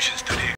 contributions to